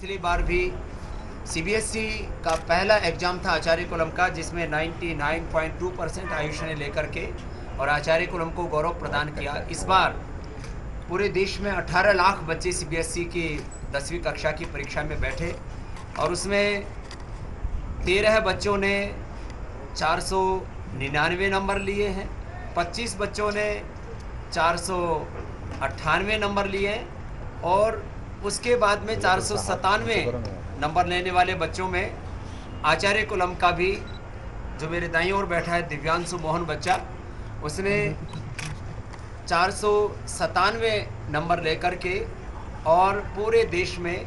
पिछली बार भी सीबीएसई का पहला एग्ज़ाम था आचार्य कुलम का, जिसमें 99.2 परसेंट आयुष ने लेकर के और आचार्य कुलम को गौरव प्रदान किया। इस बार पूरे देश में 18 लाख बच्चे सीबीएसई की दसवीं कक्षा की परीक्षा में बैठे और उसमें तेरह बच्चों ने चार सौ निन्यानवे नंबर लिए हैं 25 बच्चों ने चार सौ अट्ठानवे नंबर लिए और उसके बाद में चार सौ सतानवे नंबर लेने वाले बच्चों में आचार्य कुलम का भी जो मेरे दाई ओर बैठा है, दिव्यांशु मोहन बच्चा, उसने चार सौ सतानवे नंबर लेकर के और पूरे देश में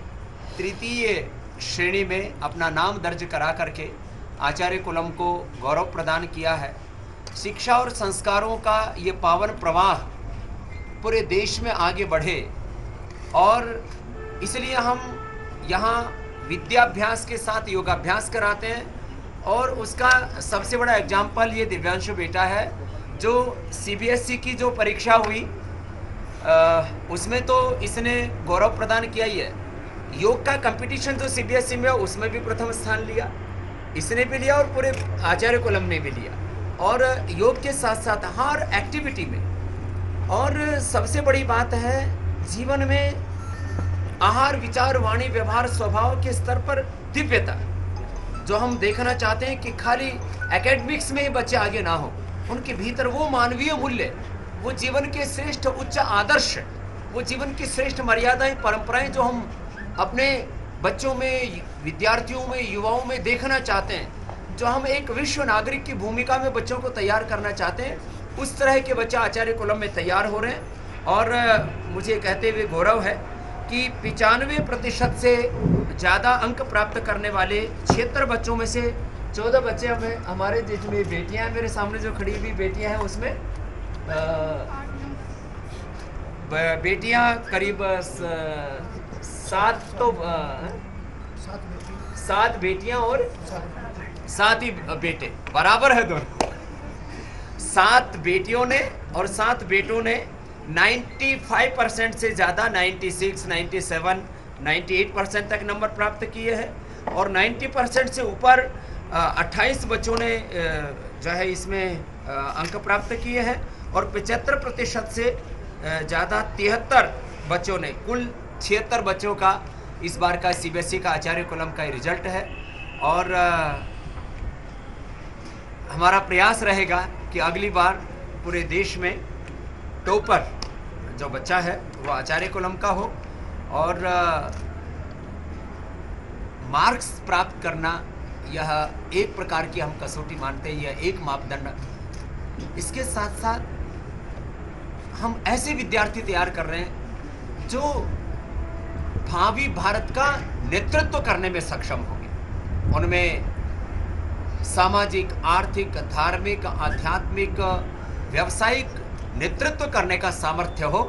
तृतीय श्रेणी में अपना नाम दर्ज करा करके आचार्य कुलम को गौरव प्रदान किया है। शिक्षा और संस्कारों का ये पावन प्रवाह पूरे देश में आगे बढ़े। और इसलिए हम यहाँ विद्याभ्यास के साथ योगाभ्यास कराते हैं और उसका सबसे बड़ा एग्ज़ाम्पल ये दिव्यांशु बेटा है जो सीबीएसई की जो परीक्षा हुई आ, उसमें तो इसने गौरव प्रदान किया ही है। योग का कंपटीशन जो सीबीएसई में उसमें भी प्रथम स्थान लिया इसने भी लिया और पूरे आचार्य कोलम ने भी लिया। और योग के साथ साथ हर एक्टिविटी में और सबसे बड़ी बात है जीवन में आहार, विचार, वाणी, व्यवहार, स्वभाव के स्तर पर दिव्यता जो हम देखना चाहते हैं कि खाली एकेडमिक्स में ही बच्चे आगे ना हो, उनके भीतर वो मानवीय मूल्य, वो जीवन के श्रेष्ठ उच्च आदर्श वो जीवन की श्रेष्ठ मर्यादाएँ, परंपराएँ जो हम अपने बच्चों में, विद्यार्थियों में, युवाओं में देखना चाहते हैं, जो हम एक विश्व नागरिक की भूमिका में बच्चों को तैयार करना चाहते हैं, उस तरह के बच्चे आचार्य कुलम में तैयार हो रहे हैं। और मुझे कहते हुए गौरव है कि पिचानवे प्रतिशत से ज़्यादा अंक प्राप्त करने वाले छिहत्तर बच्चों में से चौदह बच्चे हमें हमारे जिसमें बेटियाँ मेरे सामने जो खड़ी हुई बेटियाँ हैं उसमें बेटियाँ करीब सात तो सात बेटियाँ और सात ही बेटे, बराबर है दोनों। सात बेटियों ने और सात बेटों ने 95 परसेंट से ज़्यादा 96, 97, 98 परसेंट तक नंबर प्राप्त किए हैं और 90 परसेंट से ऊपर 28 बच्चों ने जो है इसमें अंक प्राप्त किए हैं और पचहत्तर प्रतिशत से ज़्यादा तिहत्तर बच्चों ने कुल छिहत्तर बच्चों का इस बार का सीबीएसई का आचार्य कुलम का रिज़ल्ट है और हमारा प्रयास रहेगा कि अगली बार पूरे देश में टॉपर जो बच्चा है, वो आचार्य कुलम का हो और मार्क्स प्राप्त करना यह एक प्रकार की हम कसौटी मानते हैं, यह एक मापदंड। इसके साथ साथ हम ऐसे विद्यार्थी तैयार कर रहे हैं जो भावी भारत का नेतृत्व करने में सक्षम होंगे। उनमें सामाजिक, आर्थिक, धार्मिक, आध्यात्मिक, व्यावसायिक नेतृत्व करने का सामर्थ्य हो,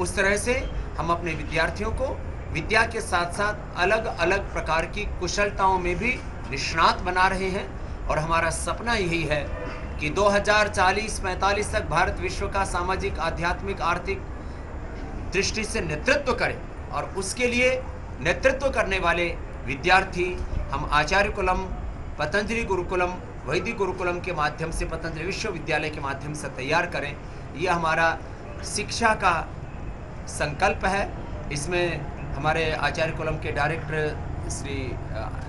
उस तरह से हम अपने विद्यार्थियों को विद्या के साथ साथ अलग अलग प्रकार की कुशलताओं में भी निष्णात बना रहे हैं। और हमारा सपना यही है कि 2040-45 तक भारत विश्व का सामाजिक, आध्यात्मिक, आर्थिक दृष्टि से नेतृत्व करे और उसके लिए नेतृत्व करने वाले विद्यार्थी हम आचार्य कुलम, पतंजलि गुरुकुलम, वैदिक गुरुकुलम के माध्यम से, पतंजलि विश्वविद्यालय के माध्यम से तैयार करें। यह हमारा शिक्षा का संकल्प है। इसमें हमारे आचार्य कोलम के director Shri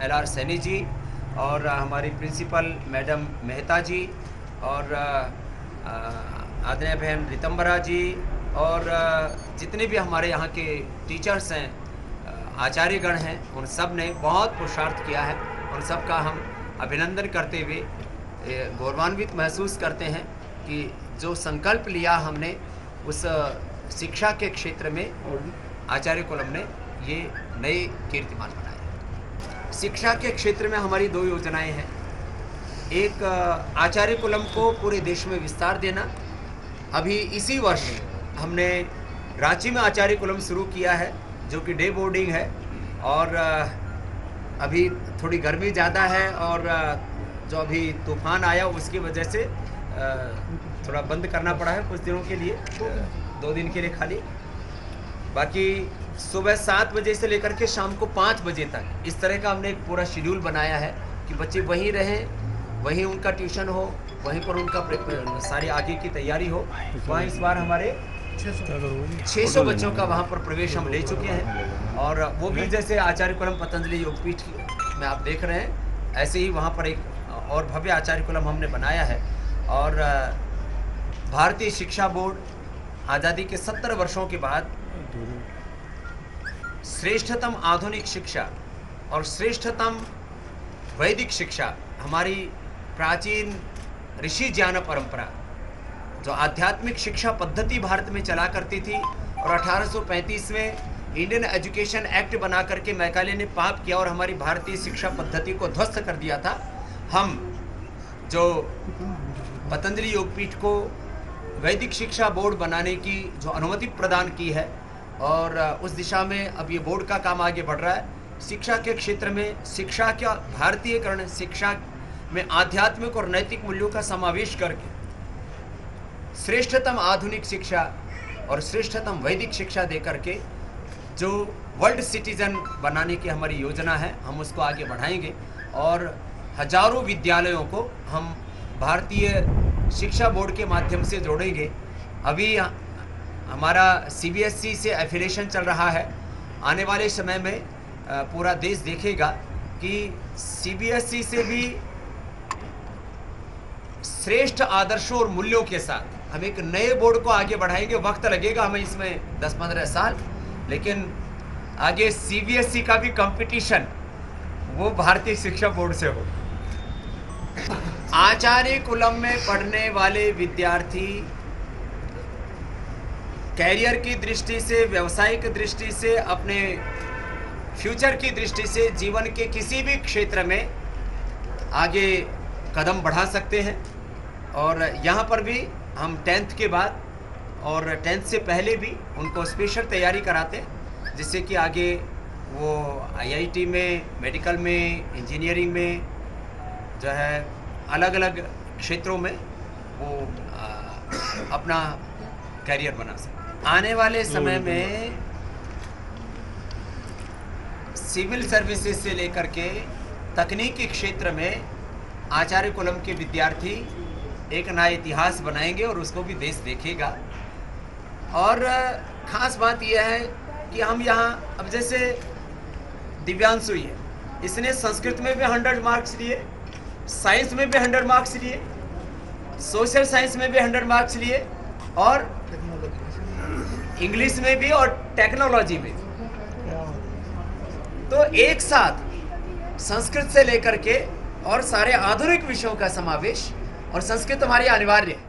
L R Saini ji और हमारी प्रिंसिपल मैडम मेहता जी और आदरणीय बहन रितम्बरा जी और जितने भी हमारे यहाँ के टीचर्स हैं आचार्यगण हैं, उन सबने बहुत पुरुषार्थ किया है। उन सब का हम अभिनंदन करते हुए गौरवान्वित महसूस करते हैं कि जो संकल्प लिया हमने उस शिक्षा के क्षेत्र में आचार्य कुलम ने ये नए कीर्तिमान बनाए। शिक्षा के क्षेत्र में हमारी दो योजनाएँ हैं। एक आचार्य कुलम को पूरे देश में विस्तार देना। अभी इसी वर्ष हमने रांची में आचार्य कुलम शुरू किया है, जो कि डे बोर्डिंग है और अभी थोड़ी गर्मी ज़्यादा है और जो अभी तूफ़ान आया उसकी वजह से थोड़ा बंद करना पड़ा है कुछ दिनों के लिए दो दिन के लिए खाली। बाकी सुबह सात बजे से लेकर के शाम को पाँच बजे तक इस तरह का हमने एक पूरा शेड्यूल बनाया है कि बच्चे वहीं रहें, वहीं उनका ट्यूशन हो, वहीं पर उनका सारी आगे की तैयारी हो। वहाँ इस बार हमारे 600 बच्चों का वहाँ पर प्रवेश हम ले चुके हैं। और वो भी जैसे आचार्य कुलम पतंजलि योगपीठ में आप देख रहे हैं, ऐसे ही वहाँ पर एक और भव्य आचार्य कुलम हमने बनाया है। और भारतीय शिक्षा बोर्ड आज़ादी के 70 वर्षों के बाद श्रेष्ठतम आधुनिक शिक्षा और श्रेष्ठतम वैदिक शिक्षा, हमारी प्राचीन ऋषि ज्ञान परंपरा, जो आध्यात्मिक शिक्षा पद्धति भारत में चला करती थी और 1835 में इंडियन एजुकेशन एक्ट बना करके मैकाले ने पाप किया और हमारी भारतीय शिक्षा पद्धति को ध्वस्त कर दिया था, हम जो पतंजलि योगपीठ को वैदिक शिक्षा बोर्ड बनाने की जो अनुमति प्रदान की है और उस दिशा में अब ये बोर्ड का काम आगे बढ़ रहा है। शिक्षा के क्षेत्र में शिक्षा का भारतीयकरण, शिक्षा में आध्यात्मिक और नैतिक मूल्यों का समावेश करके श्रेष्ठतम आधुनिक शिक्षा और श्रेष्ठतम वैदिक शिक्षा दे करके जो वर्ल्ड सिटीजन बनाने की हमारी योजना है, हम उसको आगे बढ़ाएँगे। और हज़ारों विद्यालयों को हम भारतीय शिक्षा बोर्ड के माध्यम से जोड़ेंगे। अभी हमारा सीबीएसई से एफिलेशन चल रहा है। आने वाले समय में पूरा देश देखेगा कि सीबीएसई से भी श्रेष्ठ आदर्शों और मूल्यों के साथ हम एक नए बोर्ड को आगे बढ़ाएँगे। वक्त लगेगा हमें इसमें 10-15 साल, लेकिन आगे सीबीएसई का भी कंपटीशन वो भारतीय शिक्षा बोर्ड से हो आचार्य कुलम में पढ़ने वाले विद्यार्थी कैरियर की दृष्टि से, व्यवसायिक दृष्टि से, अपने फ्यूचर की दृष्टि से, जीवन के किसी भी क्षेत्र में आगे कदम बढ़ा सकते हैं। और यहाँ पर भी हम टेंथ के बाद और टेंथ से पहले भी उनको स्पेशल तैयारी कराते जिससे कि आगे वो आईआईटी में मेडिकल में इंजीनियरिंग में जो है अलग अलग क्षेत्रों में वो आ, अपना करियर बना सके आने वाले समय में सिविल सर्विसेज़ से लेकर के तकनीकी क्षेत्र में आचार्य कुलम के विद्यार्थी एक नया इतिहास बनाएँगे और उसको भी देश देखेगा। और खास बात यह है कि हम यहाँ अब जैसे दिव्यांशु ही है इसने संस्कृत में भी हंड्रेड मार्क्स लिए साइंस में भी हंड्रेड मार्क्स लिए, सोशल साइंस में भी हंड्रेड मार्क्स लिए, और इंग्लिश में भी और टेक्नोलॉजी में तो एक साथ संस्कृत से लेकर के और सारे आधुनिक विषयों का समावेश और संस्कृत हमारी अनिवार्य है।